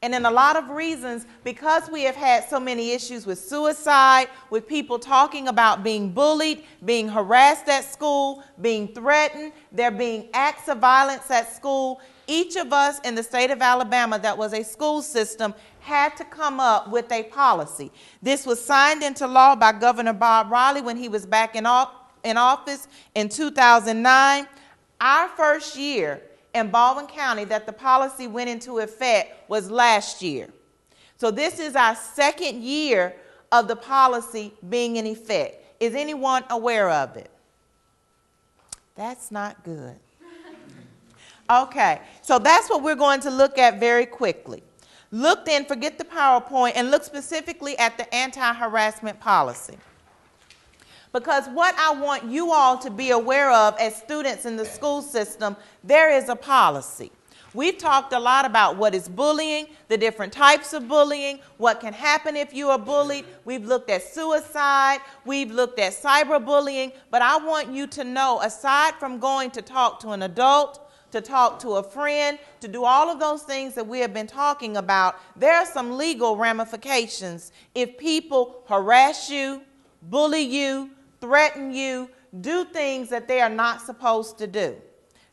And in a lot of reasons, because we have had so many issues with suicide, with people talking about being bullied, being harassed at school, being threatened, there being acts of violence at school, each of us in the state of Alabama that was a school system had to come up with a policy. This was signed into law by Governor Bob Riley when he was back in, in office in 2009. Our first year, in Baldwin County that the policy went into effect was last year. So this is our second year of the policy being in effect. Is anyone aware of it? That's not good. Okay, so that's what we're going to look at very quickly. Look then, forget the PowerPoint, and look specifically at the anti harassment policy. Because what I want you all to be aware of as students in the school system, there is a policy. We've talked a lot about what is bullying, the different types of bullying, what can happen if you are bullied. We've looked at suicide, we've looked at cyberbullying, but I want you to know aside from going to talk to an adult, to talk to a friend, to do all of those things that we have been talking about, there are some legal ramifications if people harass you, bully you, threaten you, do things that they are not supposed to do.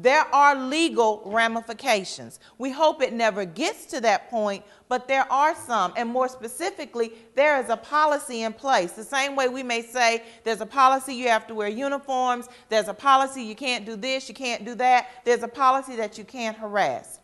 There are legal ramifications. We hope it never gets to that point, but there are some. And more specifically, there is a policy in place. The same way we may say there's a policy you have to wear uniforms, there's a policy you can't do this, you can't do that, there's a policy that you can't harass.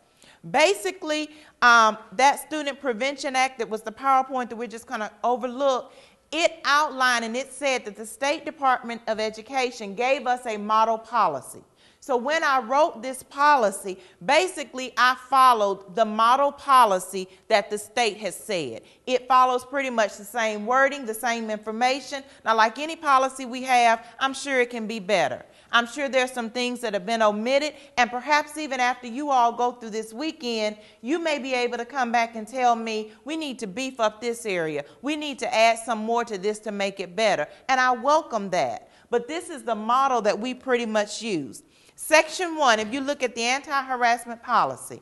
Basically, um, that Student Prevention Act that was the PowerPoint that we're just kind of overlooked, it outlined and it said that the State Department of Education gave us a model policy. So when I wrote this policy, basically I followed the model policy that the state has said. It follows pretty much the same wording, the same information. Now, like any policy we have, I'm sure it can be better. I'm sure there's some things that have been omitted, and perhaps even after you all go through this weekend, you may be able to come back and tell me, we need to beef up this area. We need to add some more to this to make it better. And I welcome that. But this is the model that we pretty much use. Section 1, if you look at the anti harassment policy,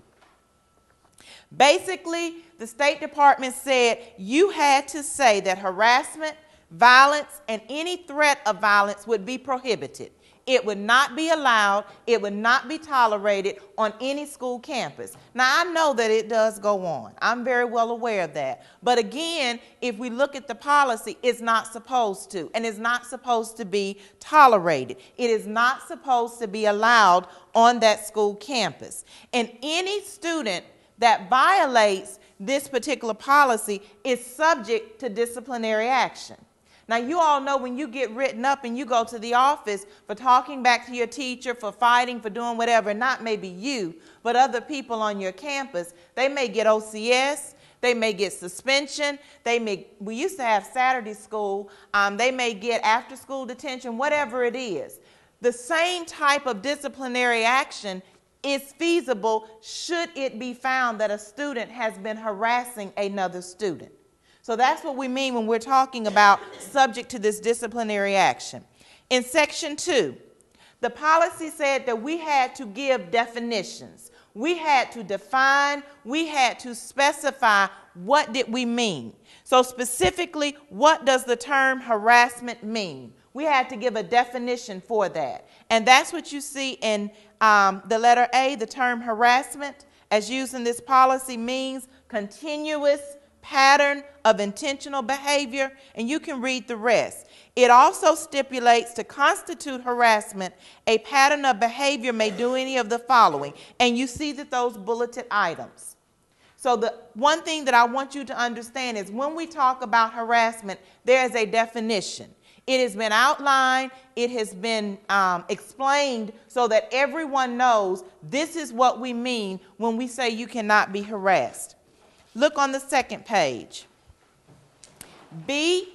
basically the State Department said you had to say that harassment, violence, and any threat of violence would be prohibited. It would not be allowed, it would not be tolerated on any school campus. Now, I know that it does go on. I'm very well aware of that. But again, if we look at the policy, it's not supposed to, and it's not supposed to be tolerated. It is not supposed to be allowed on that school campus. And any student that violates this particular policy is subject to disciplinary action. Now, you all know when you get written up and you go to the office for talking back to your teacher, for fighting, for doing whatever, not maybe you, but other people on your campus, they may get OCS, they may get suspension, they may, we used to have Saturday school, um, they may get after school detention, whatever it is. The same type of disciplinary action is feasible should it be found that a student has been harassing another student. So that's what we mean when we're talking about subject to this disciplinary action. In section two, the policy said that we had to give definitions. We had to define, we had to specify what did we mean. So specifically, what does the term harassment mean? We had to give a definition for that. And that's what you see in um, the letter A, the term harassment, as used in this policy, means continuous pattern of intentional behavior, and you can read the rest. It also stipulates to constitute harassment, a pattern of behavior may do any of the following. And you see that those bulleted items. So, the one thing that I want you to understand is when we talk about harassment, there is a definition. It has been outlined, it has been um, explained so that everyone knows this is what we mean when we say you cannot be harassed. Look on the second page. B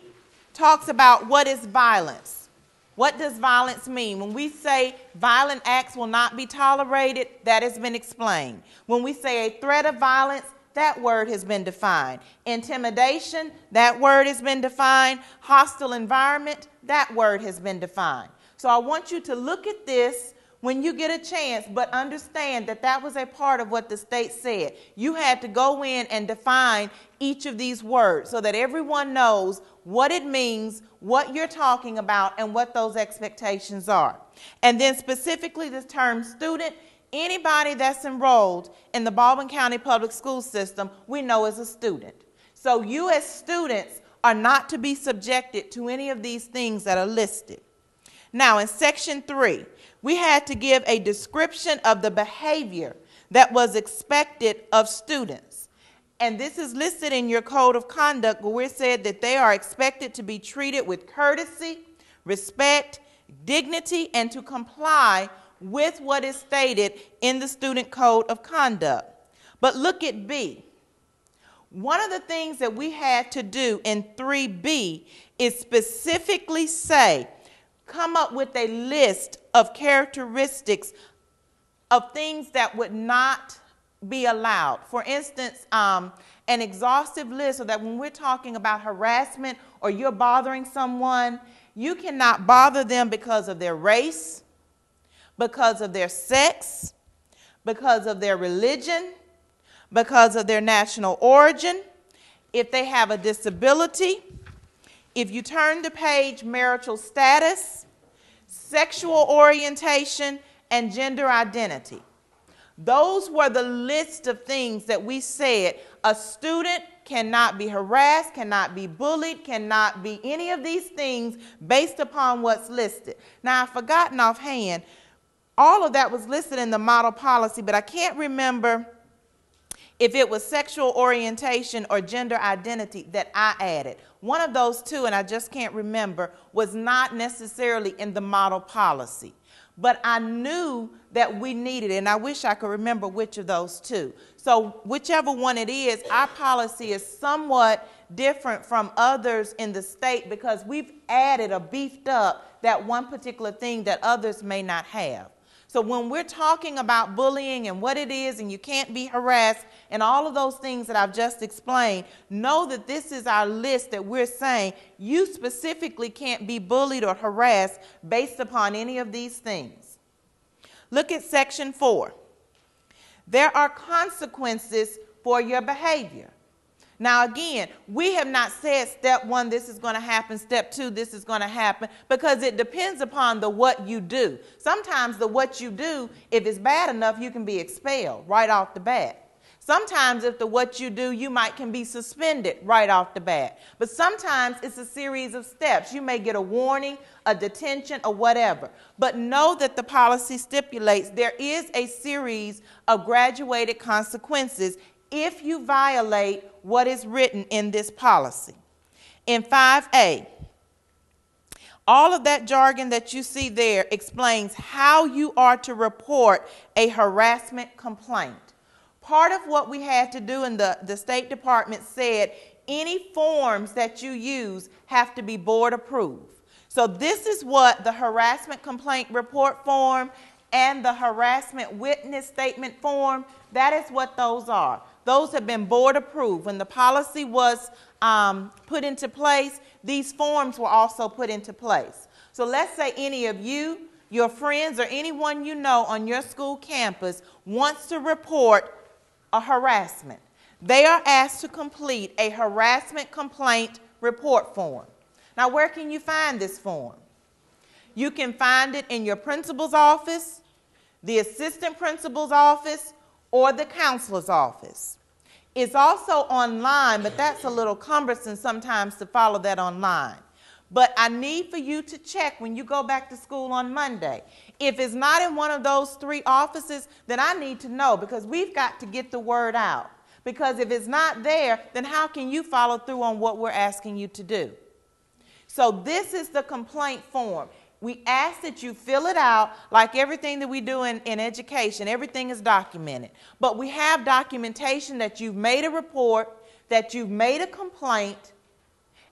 talks about what is violence. What does violence mean? When we say violent acts will not be tolerated, that has been explained. When we say a threat of violence, that word has been defined. Intimidation, that word has been defined. Hostile environment, that word has been defined. So I want you to look at this when you get a chance, but understand that that was a part of what the state said. You had to go in and define each of these words so that everyone knows what it means, what you're talking about, and what those expectations are. And then specifically the term student, anybody that's enrolled in the Baldwin County Public School System, we know is a student. So you as students are not to be subjected to any of these things that are listed. Now, in section three, we had to give a description of the behavior that was expected of students. And this is listed in your code of conduct where we said that they are expected to be treated with courtesy, respect, dignity, and to comply with what is stated in the student code of conduct. But look at B. One of the things that we had to do in 3B is specifically say come up with a list of characteristics of things that would not be allowed. For instance, um, an exhaustive list so that when we're talking about harassment or you're bothering someone, you cannot bother them because of their race, because of their sex, because of their religion, because of their national origin, if they have a disability, if you turn the page, marital status, sexual orientation, and gender identity. Those were the list of things that we said a student cannot be harassed, cannot be bullied, cannot be any of these things based upon what's listed. Now, I've forgotten offhand, all of that was listed in the model policy, but I can't remember if it was sexual orientation or gender identity that I added. One of those two, and I just can't remember, was not necessarily in the model policy. But I knew that we needed it, and I wish I could remember which of those two. So, whichever one it is, our policy is somewhat different from others in the state because we've added or beefed up that one particular thing that others may not have. So when we're talking about bullying and what it is, and you can't be harassed, and all of those things that I've just explained, know that this is our list that we're saying you specifically can't be bullied or harassed based upon any of these things. Look at section four. There are consequences for your behavior. Now, again, we have not said step one, this is going to happen, step two, this is going to happen, because it depends upon the what you do. Sometimes the what you do, if it's bad enough, you can be expelled right off the bat. Sometimes if the what you do, you might can be suspended right off the bat. But sometimes it's a series of steps. You may get a warning, a detention, or whatever. But know that the policy stipulates there is a series of graduated consequences if you violate what is written in this policy. In 5A, all of that jargon that you see there explains how you are to report a harassment complaint. Part of what we had to do in the, the State Department said any forms that you use have to be board approved. So this is what the harassment complaint report form and the harassment witness statement form, that is what those are. Those have been board approved. When the policy was um, put into place, these forms were also put into place. So let's say any of you, your friends, or anyone you know on your school campus wants to report a harassment. They are asked to complete a harassment complaint report form. Now, where can you find this form? You can find it in your principal's office, the assistant principal's office, or the counselor's office. It's also online, but that's a little cumbersome sometimes to follow that online. But I need for you to check when you go back to school on Monday. If it's not in one of those three offices, then I need to know because we've got to get the word out. Because if it's not there, then how can you follow through on what we're asking you to do? So, this is the complaint form. We ask that you fill it out like everything that we do in, in education. Everything is documented. But we have documentation that you've made a report, that you've made a complaint,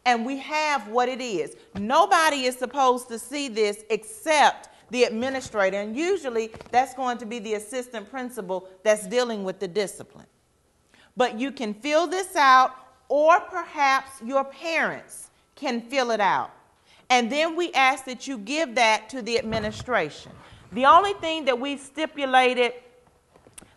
and we have what it is. Nobody is supposed to see this except the administrator, and usually that's going to be the assistant principal that's dealing with the discipline. But you can fill this out, or perhaps your parents can fill it out. And then we ask that you give that to the administration. The only thing that we've stipulated,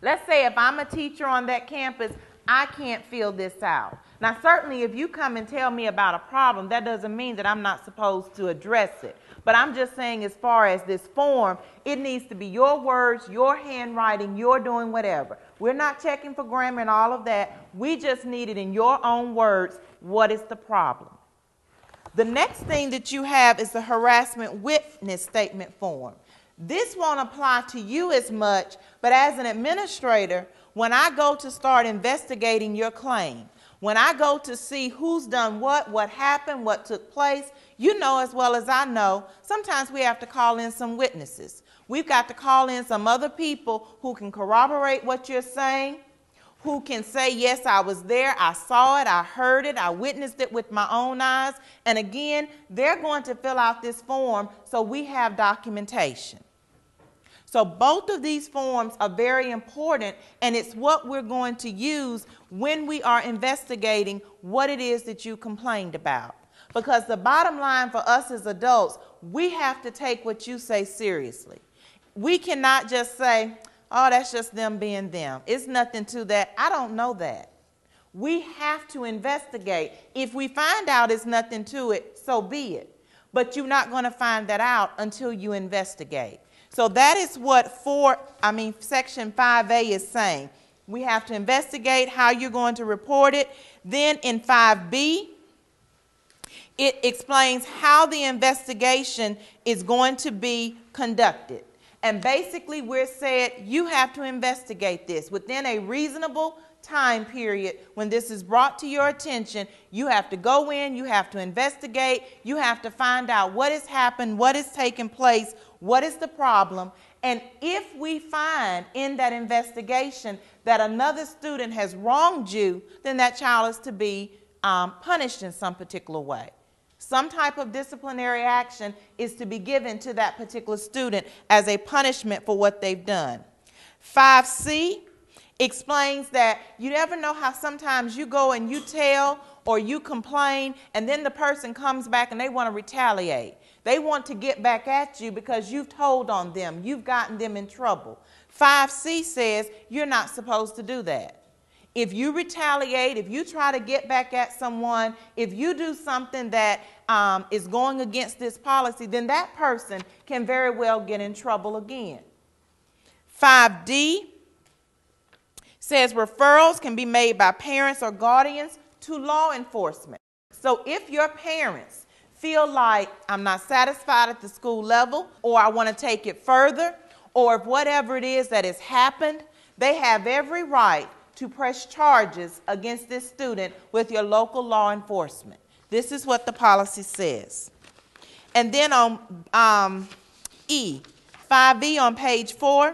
let's say if I'm a teacher on that campus, I can't fill this out. Now, certainly, if you come and tell me about a problem, that doesn't mean that I'm not supposed to address it. But I'm just saying, as far as this form, it needs to be your words, your handwriting, you're doing whatever. We're not checking for grammar and all of that. We just need it in your own words. What is the problem? The next thing that you have is the harassment witness statement form. This won't apply to you as much, but as an administrator, when I go to start investigating your claim, when I go to see who's done what, what happened, what took place, you know as well as I know, sometimes we have to call in some witnesses. We've got to call in some other people who can corroborate what you're saying, who can say, Yes, I was there, I saw it, I heard it, I witnessed it with my own eyes. And again, they're going to fill out this form so we have documentation. So both of these forms are very important, and it's what we're going to use when we are investigating what it is that you complained about. Because the bottom line for us as adults, we have to take what you say seriously. We cannot just say, oh, that's just them being them. It's nothing to that. I don't know that. We have to investigate. If we find out it's nothing to it, so be it. But you're not going to find that out until you investigate. So that is what four, I mean, section 5A is saying. We have to investigate how you're going to report it. Then in 5B, it explains how the investigation is going to be conducted. And basically, we're saying you have to investigate this within a reasonable time period when this is brought to your attention. You have to go in, you have to investigate, you have to find out what has happened, what has taken place, what is the problem? And if we find in that investigation that another student has wronged you, then that child is to be um, punished in some particular way. Some type of disciplinary action is to be given to that particular student as a punishment for what they've done. 5C explains that you never know how sometimes you go and you tell or you complain, and then the person comes back and they want to retaliate. They want to get back at you because you've told on them, you've gotten them in trouble. 5C says you're not supposed to do that. If you retaliate, if you try to get back at someone, if you do something that um, is going against this policy, then that person can very well get in trouble again. 5D says referrals can be made by parents or guardians to law enforcement. So if your parents feel like I'm not satisfied at the school level, or I want to take it further, or if whatever it is that has happened, they have every right to press charges against this student with your local law enforcement. This is what the policy says. And then on um, E, 5E on page 4,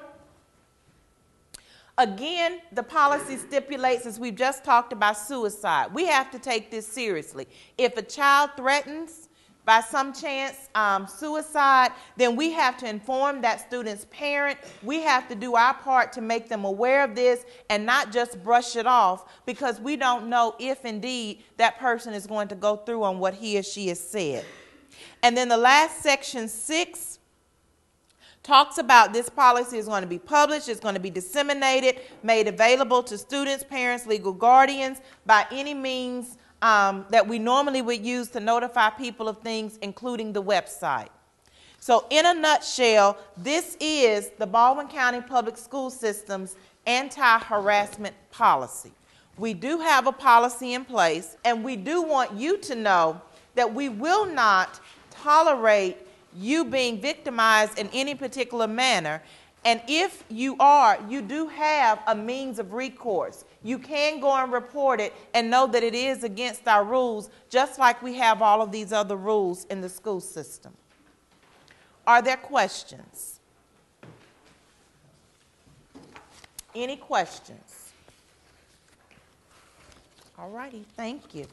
Again, the policy stipulates, as we've just talked about, suicide. We have to take this seriously. If a child threatens by some chance um, suicide, then we have to inform that student's parent. We have to do our part to make them aware of this and not just brush it off because we don't know if indeed that person is going to go through on what he or she has said. And then the last section six talks about this policy is going to be published, it's going to be disseminated, made available to students, parents, legal guardians by any means um, that we normally would use to notify people of things, including the website. So, in a nutshell, this is the Baldwin County Public School System's anti harassment policy. We do have a policy in place, and we do want you to know that we will not tolerate you being victimized in any particular manner. And if you are, you do have a means of recourse you can go and report it and know that it is against our rules, just like we have all of these other rules in the school system. Are there questions? Any questions? All righty, thank you.